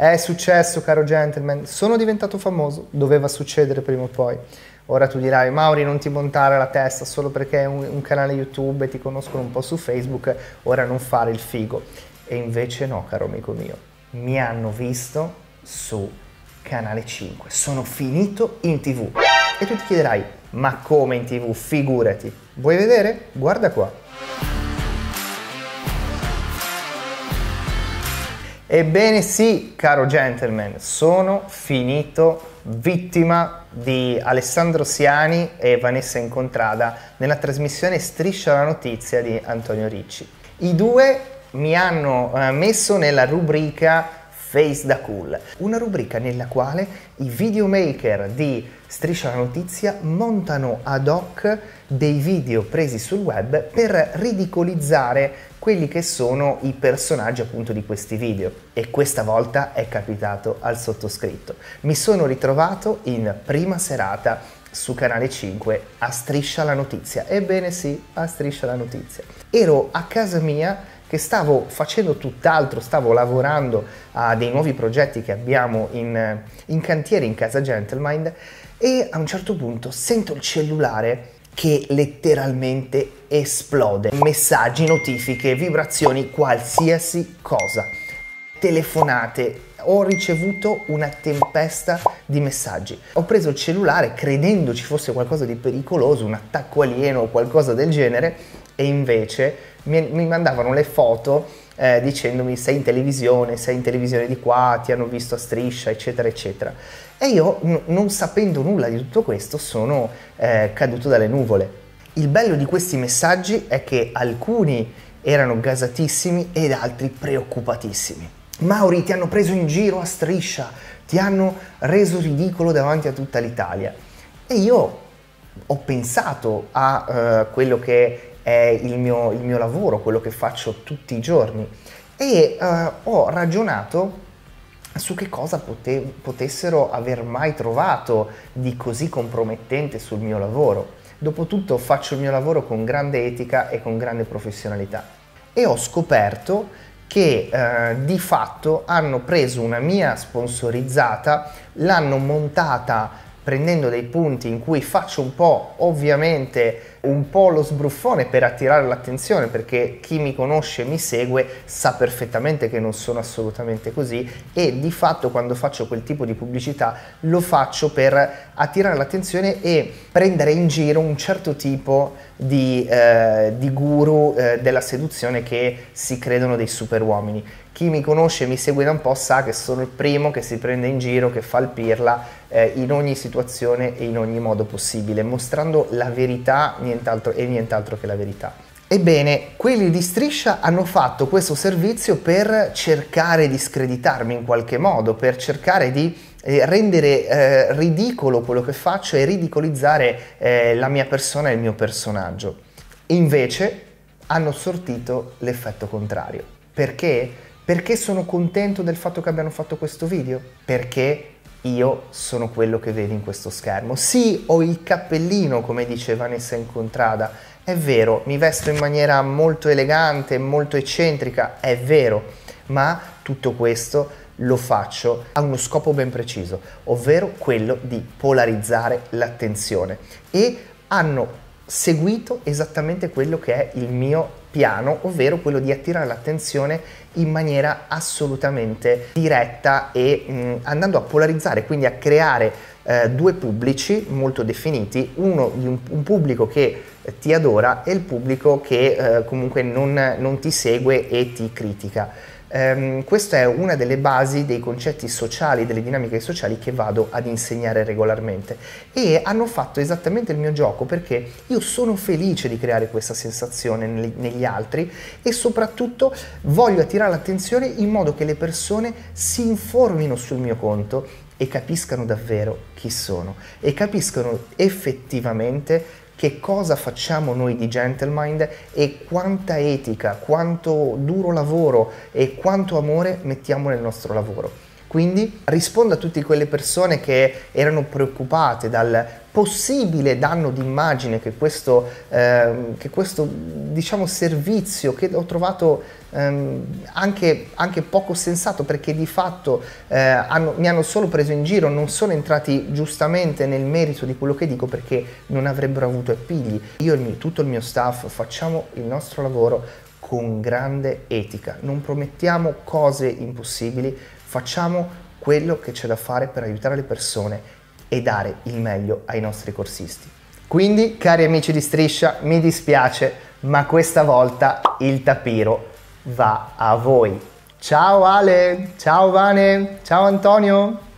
È successo, caro gentleman, sono diventato famoso, doveva succedere prima o poi. Ora tu dirai, Mauri, non ti montare la testa solo perché è un, un canale YouTube e ti conoscono un po' su Facebook, ora non fare il figo. E invece no, caro amico mio, mi hanno visto su Canale 5, sono finito in tv. E tu ti chiederai, ma come in tv? Figurati. Vuoi vedere? Guarda qua. Ebbene sì, caro gentleman, sono finito vittima di Alessandro Siani e Vanessa Incontrada nella trasmissione Striscia la notizia di Antonio Ricci. I due mi hanno eh, messo nella rubrica Face da Cool, una rubrica nella quale i videomaker di Striscia la Notizia montano ad hoc dei video presi sul web per ridicolizzare quelli che sono i personaggi appunto di questi video e questa volta è capitato al sottoscritto. Mi sono ritrovato in prima serata su Canale 5 a Striscia la Notizia. Ebbene sì, a Striscia la Notizia. Ero a casa mia che stavo facendo tutt'altro, stavo lavorando a dei nuovi progetti che abbiamo in, in cantiere in casa Gentlemind e a un certo punto sento il cellulare che letteralmente esplode. Messaggi, notifiche, vibrazioni, qualsiasi cosa. Telefonate, ho ricevuto una tempesta di messaggi. Ho preso il cellulare credendo ci fosse qualcosa di pericoloso, un attacco alieno o qualcosa del genere e invece mi, mi mandavano le foto eh, dicendomi sei in televisione, sei in televisione di qua, ti hanno visto a striscia, eccetera, eccetera. E io, n- non sapendo nulla di tutto questo, sono eh, caduto dalle nuvole. Il bello di questi messaggi è che alcuni erano gasatissimi ed altri preoccupatissimi. Mauri, ti hanno preso in giro a striscia, ti hanno reso ridicolo davanti a tutta l'Italia. E io ho pensato a uh, quello che è il mio, il mio lavoro, quello che faccio tutti i giorni e uh, ho ragionato su che cosa pote- potessero aver mai trovato di così compromettente sul mio lavoro. Dopotutto faccio il mio lavoro con grande etica e con grande professionalità e ho scoperto che eh, di fatto hanno preso una mia sponsorizzata, l'hanno montata prendendo dei punti in cui faccio un po' ovviamente un po' lo sbruffone per attirare l'attenzione perché chi mi conosce e mi segue sa perfettamente che non sono assolutamente così e di fatto quando faccio quel tipo di pubblicità lo faccio per attirare l'attenzione e prendere in giro un certo tipo di, eh, di guru eh, della seduzione che si credono dei super uomini. Chi mi conosce e mi segue da un po' sa che sono il primo che si prende in giro, che fa il pirla eh, in ogni situazione e in ogni modo possibile, mostrando la verità nient'altro, e nient'altro che la verità. Ebbene, quelli di Striscia hanno fatto questo servizio per cercare di screditarmi in qualche modo, per cercare di eh, rendere eh, ridicolo quello che faccio e ridicolizzare eh, la mia persona e il mio personaggio. Invece hanno sortito l'effetto contrario. Perché? Perché sono contento del fatto che abbiano fatto questo video? Perché io sono quello che vedi in questo schermo. Sì, ho il cappellino, come dice Vanessa Incontrada, è vero, mi vesto in maniera molto elegante, molto eccentrica, è vero, ma tutto questo lo faccio a uno scopo ben preciso, ovvero quello di polarizzare l'attenzione e hanno seguito esattamente quello che è il mio piano, ovvero quello di attirare l'attenzione in maniera assolutamente diretta e mh, andando a polarizzare, quindi a creare eh, due pubblici molto definiti, uno di un, un pubblico che ti adora e il pubblico che eh, comunque non, non ti segue e ti critica. Um, questa è una delle basi dei concetti sociali, delle dinamiche sociali che vado ad insegnare regolarmente. E hanno fatto esattamente il mio gioco perché io sono felice di creare questa sensazione negli altri e soprattutto voglio attirare l'attenzione in modo che le persone si informino sul mio conto e capiscano davvero chi sono e capiscano effettivamente che cosa facciamo noi di Gentlemind e quanta etica, quanto duro lavoro e quanto amore mettiamo nel nostro lavoro. Quindi rispondo a tutte quelle persone che erano preoccupate dal possibile danno d'immagine che questo, eh, che questo diciamo, servizio che ho trovato ehm, anche, anche, poco sensato perché di fatto eh, hanno, mi hanno solo preso in giro, non sono entrati giustamente nel merito di quello che dico perché non avrebbero avuto appigli. Io e tutto il mio staff facciamo il nostro lavoro con grande etica, non promettiamo cose impossibili, facciamo quello che c'è da fare per aiutare le persone e dare il meglio ai nostri corsisti. Quindi, cari amici di Striscia, mi dispiace, ma questa volta il tapiro va a voi. Ciao Ale, ciao Vane, ciao Antonio.